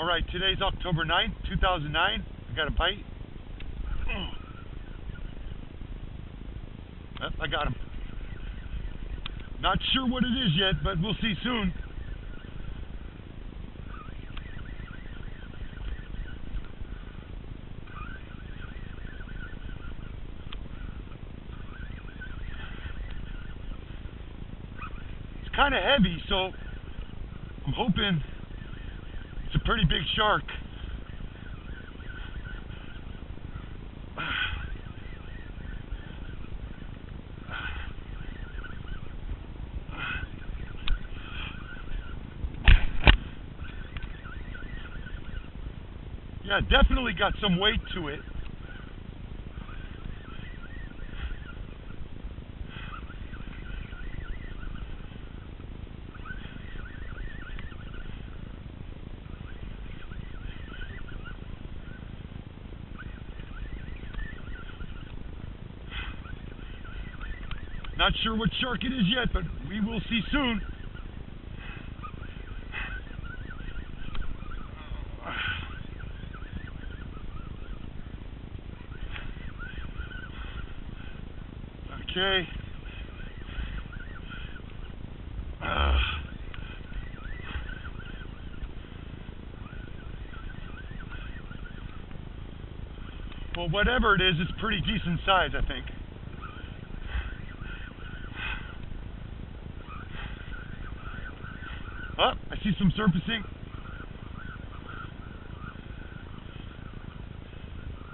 All right, today's October 9th, 2009. I got a bite. Yep, I got him. Not sure what it is yet, but we'll see soon. It's kind of heavy, so I'm hoping it's a pretty big shark. Yeah, definitely got some weight to it. Not sure what shark it is yet, but we will see soon. Okay. Well, whatever it is, it's pretty decent size, I think. Oh, I see some surfacing.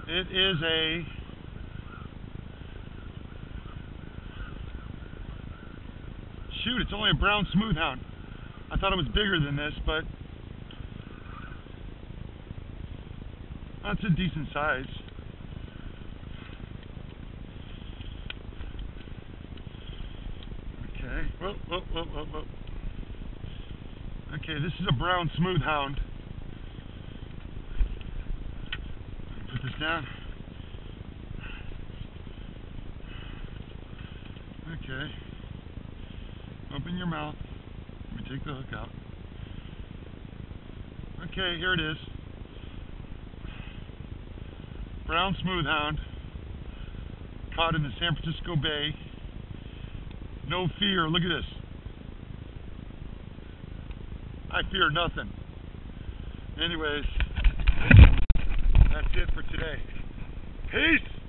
It is a shoot, it's only a brown smoothhound. I thought it was bigger than this, but that's a decent size. Okay. Whoa, whoa, whoa, whoa, whoa. Okay, this is a brown smoothhound. Put this down. Okay. Open your mouth. Let me take the hook out. Okay, here it is. Brown smoothhound. Caught in the San Francisco Bay. No fear. Look at this. I fear nothing. Anyways, that's it for today. Peace!